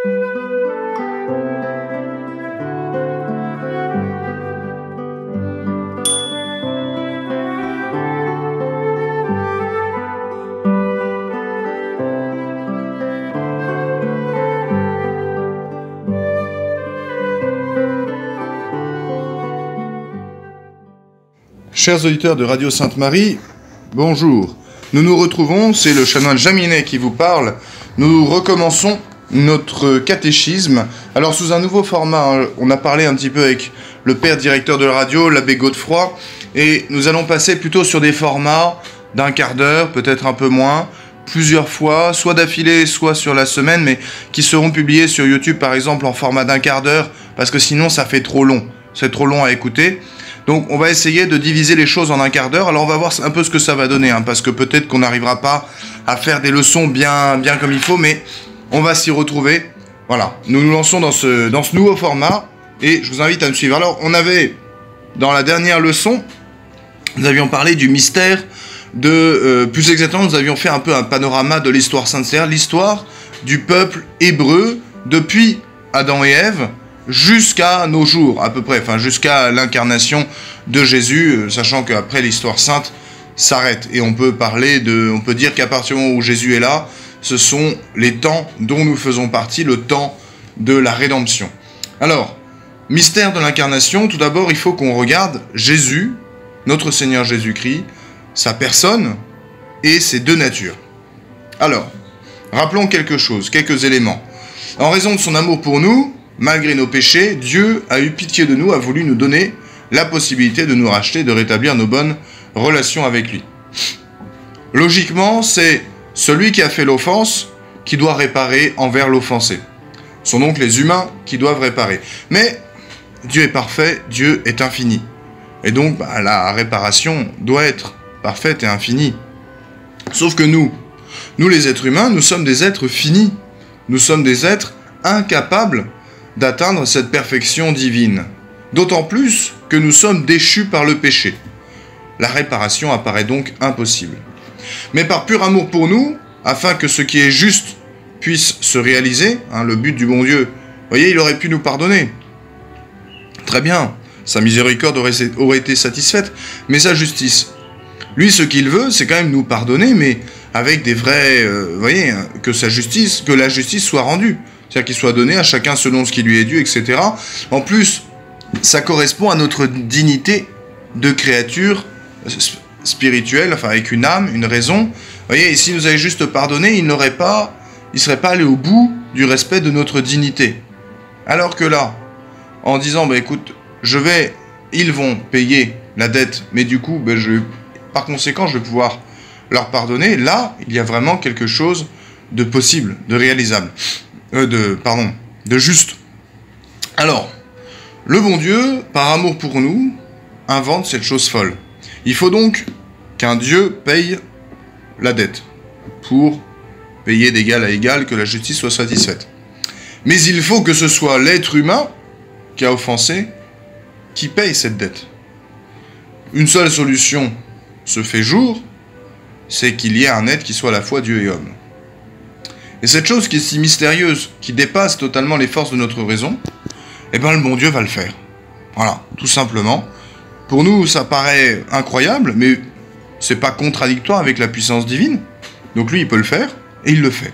Chers auditeurs de Radio Sainte-Marie, bonjour. Nous nous retrouvons, c'est le chanoine Jaminet qui vous parle. Nous recommençons notre catéchisme. Alors sous un nouveau format, hein, on a parlé un petit peu avec le père directeur de la radio, l'abbé Godefroy, et nous allons passer plutôt sur des formats d'un quart d'heure, peut-être un peu moins, plusieurs fois, soit d'affilée, soit sur la semaine, mais qui seront publiés sur YouTube par exemple en format d'un quart d'heure, parce que sinon ça fait trop long. C'est trop long à écouter. Donc on va essayer de diviser les choses en un quart d'heure. Alors on va voir un peu ce que ça va donner, hein, parce que peut-être qu'on n'arrivera pas à faire des leçons bien, bien comme il faut, mais on va s'y retrouver. Voilà, nous nous lançons dans ce, nouveau format et je vous invite à me suivre. Alors on avait, dans la dernière leçon, nous avions parlé du mystère de, euh, plus exactement, nous avions fait un peu un panorama de l'histoire c'est-à-dire l'histoire du peuple hébreu depuis Adam et Ève jusqu'à nos jours, à peu près, enfin jusqu'à l'incarnation de Jésus, euh, sachant qu'après l'histoire sainte s'arrête. Et on peut parler de, on peut dire qu'à partir du moment où Jésus est là, ce sont les temps dont nous faisons partie, le temps de la rédemption. Alors, mystère de l'incarnation, tout d'abord, il faut qu'on regarde Jésus, notre Seigneur Jésus-Christ, sa personne et ses deux natures. Alors, rappelons quelque chose, quelques éléments. En raison de son amour pour nous, Malgré nos péchés, Dieu a eu pitié de nous, a voulu nous donner la possibilité de nous racheter, de rétablir nos bonnes relations avec lui. Logiquement, c'est celui qui a fait l'offense qui doit réparer envers l'offensé. Ce sont donc les humains qui doivent réparer. Mais Dieu est parfait, Dieu est infini. Et donc bah, la réparation doit être parfaite et infinie. Sauf que nous, nous les êtres humains, nous sommes des êtres finis. Nous sommes des êtres incapables d'atteindre cette perfection divine. D'autant plus que nous sommes déchus par le péché. La réparation apparaît donc impossible. Mais par pur amour pour nous, afin que ce qui est juste puisse se réaliser, hein, le but du bon Dieu, vous voyez, il aurait pu nous pardonner. Très bien, sa miséricorde aurait, été satisfaite, mais sa justice. Lui, ce qu'il veut, c'est quand même nous pardonner, mais avec des vrais, euh, vous voyez, hein, que sa justice, que la justice soit rendue. C'est-à-dire qu'il soit donné à chacun selon ce qui lui est dû, etc. En plus, ça correspond à notre dignité de créature spirituelle, enfin avec une âme, une raison. Vous voyez, s'il nous avait juste pardonné, il n'aurait pas, il serait pas allé au bout du respect de notre dignité. Alors que là, en disant, bah écoute, je vais, ils vont payer la dette, mais du coup, bah, je, par conséquent, je vais pouvoir leur pardonner. Là, il y a vraiment quelque chose de possible, de réalisable. Euh, de, pardon, de juste. Alors, le bon Dieu, par amour pour nous, invente cette chose folle. Il faut donc qu'un Dieu paye la dette pour payer d'égal à égal que la justice soit satisfaite. Mais il faut que ce soit l'être humain qui a offensé qui paye cette dette. Une seule solution se fait jour, c'est qu'il y ait un être qui soit à la fois Dieu et homme. Et cette chose qui est si mystérieuse, qui dépasse totalement les forces de notre raison, eh bien le bon Dieu va le faire. Voilà, tout simplement. Pour nous, ça paraît incroyable, mais c'est pas contradictoire avec la puissance divine. Donc lui, il peut le faire, et il le fait.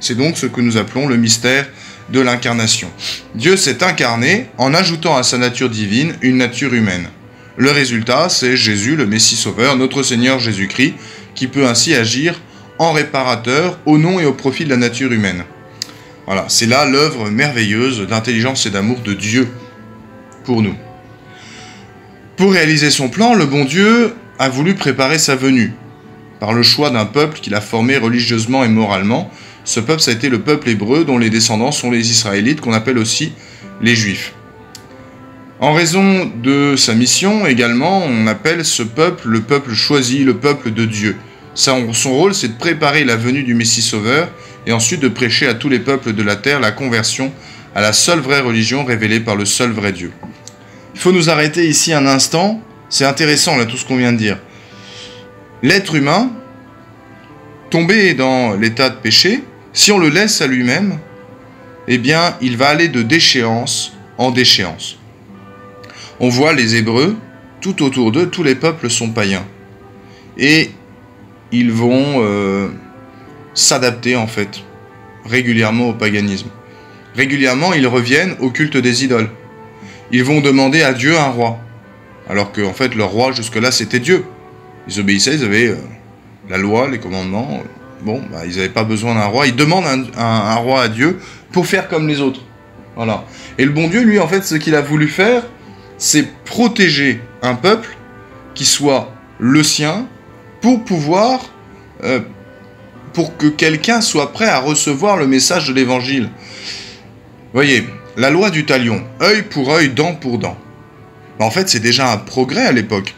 C'est donc ce que nous appelons le mystère de l'incarnation. Dieu s'est incarné en ajoutant à sa nature divine une nature humaine. Le résultat, c'est Jésus, le Messie Sauveur, notre Seigneur Jésus-Christ, qui peut ainsi agir en réparateur au nom et au profit de la nature humaine. Voilà, c'est là l'œuvre merveilleuse d'intelligence et d'amour de Dieu pour nous. Pour réaliser son plan, le bon Dieu a voulu préparer sa venue par le choix d'un peuple qu'il a formé religieusement et moralement. Ce peuple, ça a été le peuple hébreu dont les descendants sont les Israélites, qu'on appelle aussi les Juifs. En raison de sa mission également, on appelle ce peuple le peuple choisi, le peuple de Dieu. Son, rôle, c'est de préparer la venue du Messie Sauveur et ensuite de prêcher à tous les peuples de la terre la conversion à la seule vraie religion révélée par le seul vrai Dieu. Il faut nous arrêter ici un instant. C'est intéressant là tout ce qu'on vient de dire. L'être humain, tombé dans l'état de péché, si on le laisse à lui-même, eh bien, il va aller de déchéance en déchéance. On voit les Hébreux, tout autour d'eux, tous les peuples sont païens. Et ils vont euh, s'adapter en fait régulièrement au paganisme. Régulièrement, ils reviennent au culte des idoles. Ils vont demander à Dieu un roi. Alors qu'en fait, leur roi, jusque-là, c'était Dieu. Ils obéissaient, ils avaient euh, la loi, les commandements. Bon, bah, ils n'avaient pas besoin d'un roi. Ils demandent un, roi à Dieu pour faire comme les autres. Voilà. Et le bon Dieu, lui, en fait, ce qu'il a voulu faire, c'est protéger un peuple qui soit le sien pour pouvoir, euh, pour que quelqu'un soit prêt à recevoir le message de l'évangile. Voyez, la loi du talion, œil pour œil, dent pour dent. En fait, c'est déjà un progrès à l'époque.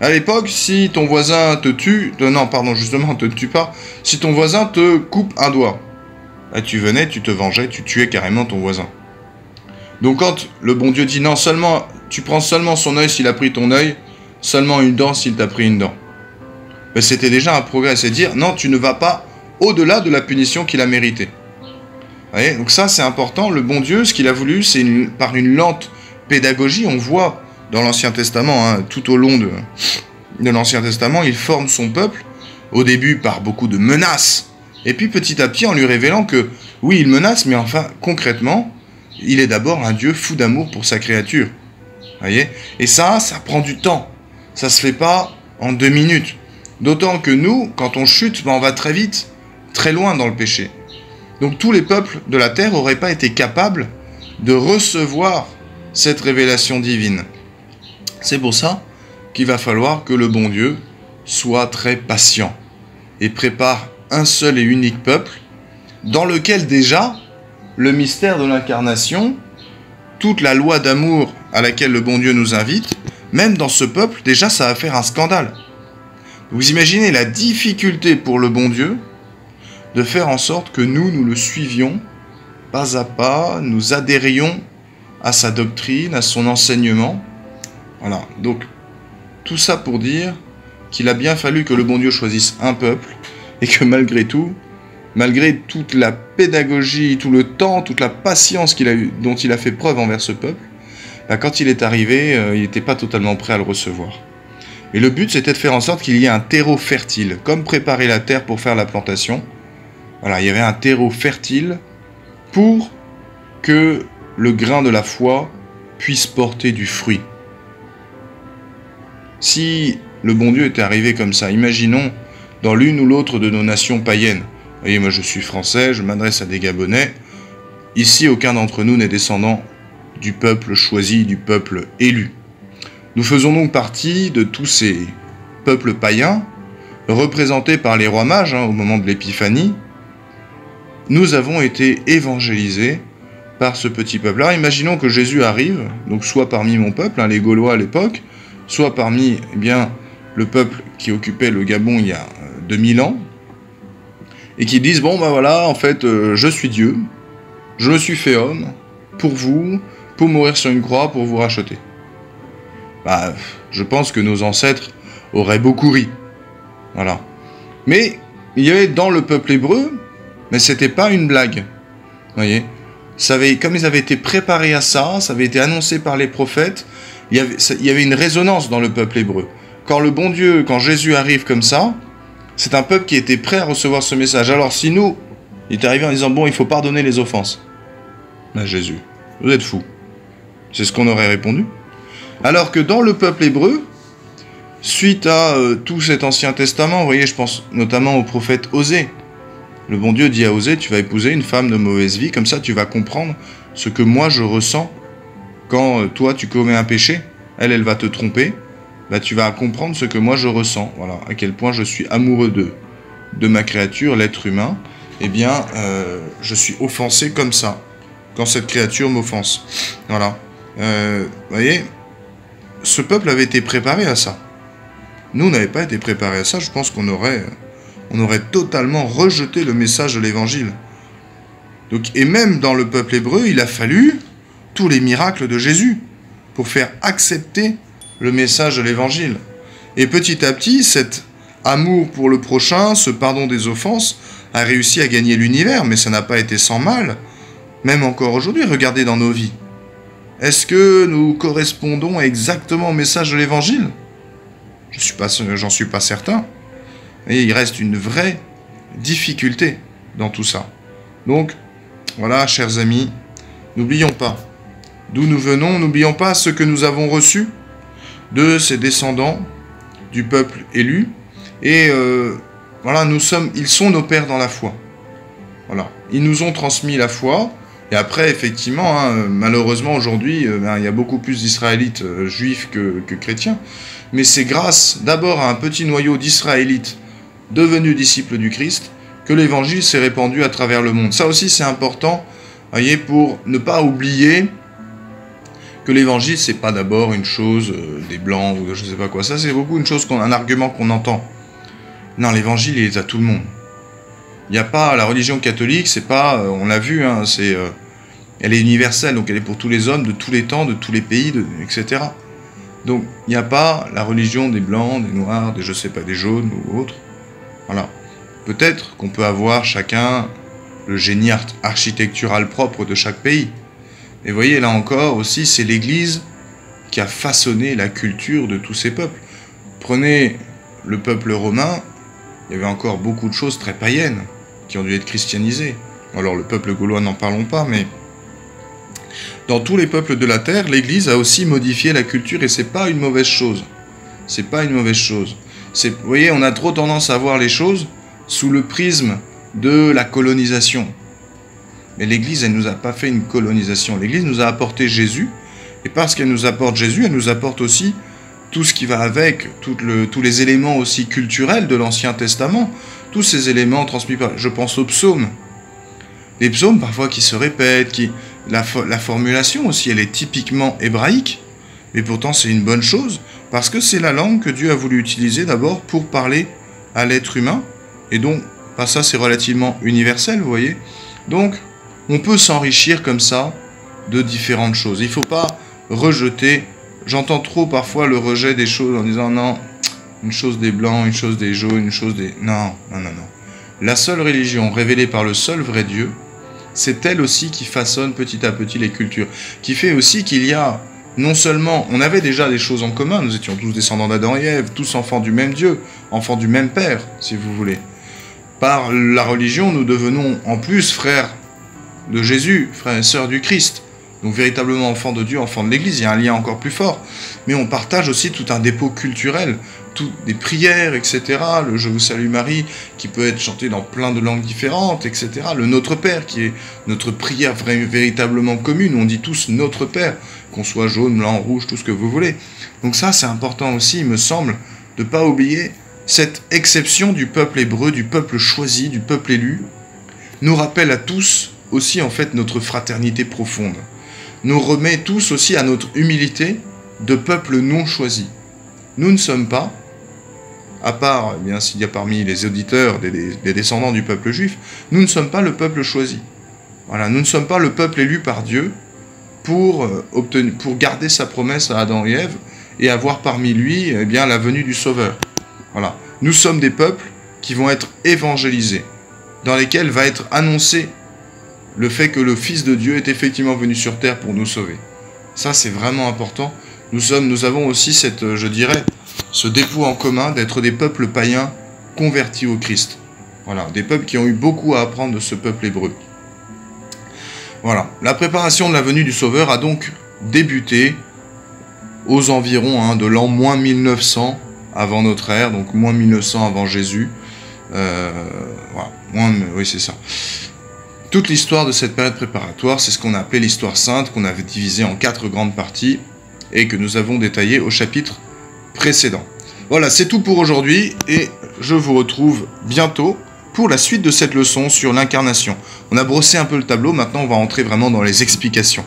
À l'époque, si ton voisin te tue, euh, non, pardon, justement, te tue pas, si ton voisin te coupe un doigt, là, tu venais, tu te vengeais, tu tuais carrément ton voisin. Donc quand le bon Dieu dit non, seulement, tu prends seulement son œil s'il a pris ton œil, seulement une dent s'il t'a pris une dent. C'était déjà un progrès, c'est dire non, tu ne vas pas au-delà de la punition qu'il a méritée. Donc ça, c'est important. Le bon Dieu, ce qu'il a voulu, c'est par une lente pédagogie, on voit dans l'Ancien Testament, hein, tout au long de, de l'Ancien Testament, il forme son peuple, au début par beaucoup de menaces, et puis petit à petit en lui révélant que, oui, il menace, mais enfin, concrètement, il est d'abord un Dieu fou d'amour pour sa créature. Voyez Et ça, ça prend du temps. Ça se fait pas en deux minutes. D'autant que nous, quand on chute, ben, on va très vite, très loin dans le péché. Donc tous les peuples de la terre n'auraient pas été capables de recevoir cette révélation divine. C'est pour ça qu'il va falloir que le bon Dieu soit très patient et prépare un seul et unique peuple dans lequel déjà le mystère de l'incarnation, toute la loi d'amour à laquelle le bon Dieu nous invite, même dans ce peuple, déjà ça va faire un scandale. Vous imaginez la difficulté pour le bon Dieu de faire en sorte que nous, nous le suivions pas à pas, nous adhérions à sa doctrine, à son enseignement, voilà, donc tout ça pour dire qu'il a bien fallu que le bon Dieu choisisse un peuple et que malgré tout, malgré toute la pédagogie, tout le temps, toute la patience a eu, dont il a fait preuve envers ce peuple, bah, quand il est arrivé, euh, il n'était pas totalement prêt à le recevoir. Et le but, c'était de faire en sorte qu'il y ait un terreau fertile, comme préparer la terre pour faire la plantation. Il y avait un terreau fertile pour que le grain de la foi puisse porter du fruit. Si le bon Dieu était arrivé comme ça, imaginons dans l'une ou l'autre de nos nations païennes. Vous voyez, moi je suis français, je m'adresse à des Gabonais. Ici, aucun d'entre nous n'est descendant du peuple choisi, du peuple élu. Nous faisons donc partie de tous ces peuples païens, représentés par les rois mages hein, au moment de l'épiphanie. Nous avons été évangélisés par ce petit peuple. Alors imaginons que Jésus arrive, donc soit parmi mon peuple, hein, les Gaulois à l'époque, soit parmi eh bien, le peuple qui occupait le Gabon il y a 2000 euh, ans, et qui disent, bon ben voilà, en fait, euh, je suis Dieu, je me suis fait homme, pour vous, pour mourir sur une croix, pour vous racheter. Bah, je pense que nos ancêtres auraient beaucoup ri. Voilà. Mais il y avait dans le peuple hébreu, mais c'était pas une blague. Voyez ça avait, Comme ils avaient été préparés à ça, ça avait été annoncé par les prophètes, il y, avait, une résonance dans le peuple hébreu. Quand le bon Dieu, quand Jésus arrive comme ça, c'est un peuple qui était prêt à recevoir ce message. Alors si nous, il est arrivé en disant, bon, il faut pardonner les offenses. Ben Jésus, vous êtes fou. C'est ce qu'on aurait répondu. Alors que dans le peuple hébreu, suite à euh, tout cet Ancien Testament, vous voyez, je pense notamment au prophète Osée. Le bon Dieu dit à Osée, tu vas épouser une femme de mauvaise vie, comme ça tu vas comprendre ce que moi je ressens quand euh, toi tu commets un péché, elle, elle va te tromper, bah, tu vas comprendre ce que moi je ressens, voilà, à quel point je suis amoureux de, de ma créature, l'être humain, eh bien, euh, je suis offensé comme ça, quand cette créature m'offense. Voilà. Euh, vous voyez, ce peuple avait été préparé à ça. Nous, on n'avait pas été préparé à ça, je pense qu'on aurait, on aurait totalement rejeté le message de l'évangile. Donc, et même dans le peuple hébreu, il a fallu tous les miracles de Jésus pour faire accepter le message de l'évangile. Et petit à petit, cet amour pour le prochain, ce pardon des offenses, a réussi à gagner l'univers, mais ça n'a pas été sans mal. Même encore aujourd'hui, regardez dans nos vies. Est-ce que nous correspondons exactement au message de l'Évangile? Je suis pas, j'en suis pas certain. Et il reste une vraie difficulté dans tout ça. Donc, voilà, chers amis, n'oublions pas d'où nous venons, n'oublions pas ce que nous avons reçu de ces descendants du peuple élu. Et euh, voilà, nous sommes, ils sont nos pères dans la foi. Voilà, ils nous ont transmis la foi. Et après, effectivement, hein, malheureusement aujourd'hui, euh, ben, il y a beaucoup plus d'Israélites euh, juifs que, que, chrétiens. Mais c'est grâce d'abord à un petit noyau d'Israélites devenus disciples du Christ que l'Évangile s'est répandu à travers le monde. Ça aussi, c'est important, voyez, pour ne pas oublier que l'évangile, c'est pas d'abord une chose euh, des blancs ou de je sais pas quoi. Ça, c'est beaucoup une chose, qu'on, un argument qu'on entend. Non, l'évangile, il est à tout le monde. Il n'y a pas la religion catholique, c'est pas, euh, on l'a vu, hein, c'est, euh, elle est universelle, donc elle est pour tous les hommes de tous les temps, de tous les pays, etc. Donc il n'y a pas la religion des blancs, des noirs, des je sais pas, des jaunes ou autres. Voilà. Peut-être qu'on peut avoir chacun le génie architectural propre de chaque pays. Et voyez, là encore aussi, c'est l'Église qui a façonné la culture de tous ces peuples. Prenez le peuple romain, il y avait encore beaucoup de choses très païennes qui ont dû être christianisées. Alors le peuple gaulois, n'en parlons pas, mais dans tous les peuples de la terre, l'Église a aussi modifié la culture et c'est pas une mauvaise chose. C'est pas une mauvaise chose. Vous voyez, on a trop tendance à voir les choses sous le prisme de la colonisation. Mais l'Église, elle ne nous a pas fait une colonisation. L'Église nous a apporté Jésus. Et parce qu'elle nous apporte Jésus, elle nous apporte aussi tout ce qui va avec, tous les éléments aussi culturels de l'Ancien Testament, tous ces éléments transmis par... Je pense aux psaumes. Les psaumes, parfois, qui se répètent, qui, la, la formulation aussi, elle est typiquement hébraïque, mais pourtant c'est une bonne chose, parce que c'est la langue que Dieu a voulu utiliser d'abord pour parler à l'être humain, et donc, pas ça c'est relativement universel, vous voyez. Donc, on peut s'enrichir comme ça de différentes choses. Il ne faut pas rejeter. J'entends trop parfois le rejet des choses en disant non, une chose des blancs, une chose des jaunes, une chose des... Non, non, non, non. La seule religion révélée par le seul vrai Dieu, c'est elle aussi qui façonne petit à petit les cultures. Qui fait aussi qu'il y a non seulement, on avait déjà des choses en commun, nous étions tous descendants d'Adam et Ève, tous enfants du même Dieu, enfants du même Père, si vous voulez. Par la religion, nous devenons en plus frères de Jésus, frères et sœurs du Christ. Donc véritablement enfants de Dieu, enfants de l'Église, il y a un lien encore plus fort. Mais on partage aussi tout un dépôt culturel, toutes des prières, etc. Le Je vous salue Marie, qui peut être chanté dans plein de langues différentes, etc. Le Notre Père, qui est notre prière véritablement commune. On dit tous Notre Père, qu'on soit jaune, blanc, rouge, tout ce que vous voulez. Donc ça, c'est important aussi, il me semble, de ne pas oublier cette exception du peuple hébreu, du peuple choisi, du peuple élu, nous rappelle à tous aussi en fait notre fraternité profonde. Nous remet tous aussi à notre humilité de peuple non choisi. Nous ne sommes pas, à part eh bien s'il y a parmi les auditeurs des, descendants du peuple juif, nous ne sommes pas le peuple choisi. Voilà, nous ne sommes pas le peuple élu par Dieu pour, euh, obtenir, pour garder sa promesse à Adam et Ève et avoir parmi lui eh bien, la venue du Sauveur. Voilà. Nous sommes des peuples qui vont être évangélisés, dans lesquels va être annoncé le fait que le Fils de Dieu est effectivement venu sur terre pour nous sauver. Ça, c'est vraiment important. Nous, sommes, nous avons aussi cette, euh, je dirais, ce dépôt en commun d'être des peuples païens convertis au Christ. Voilà, des peuples qui ont eu beaucoup à apprendre de ce peuple hébreu. Voilà, la préparation de la venue du Sauveur a donc débuté aux environs hein, de l'an moins 1900 avant notre ère, donc moins 1900 avant Jésus. Euh, voilà, moins, oui, c'est ça. Toute l'histoire de cette période préparatoire, c'est ce qu'on a appelé l'histoire sainte, qu'on avait divisé en quatre grandes parties et que nous avons détaillé au chapitre précédent. Voilà, c'est tout pour aujourd'hui et je vous retrouve bientôt pour la suite de cette leçon sur l'incarnation. On a brossé un peu le tableau, maintenant on va entrer vraiment dans les explications.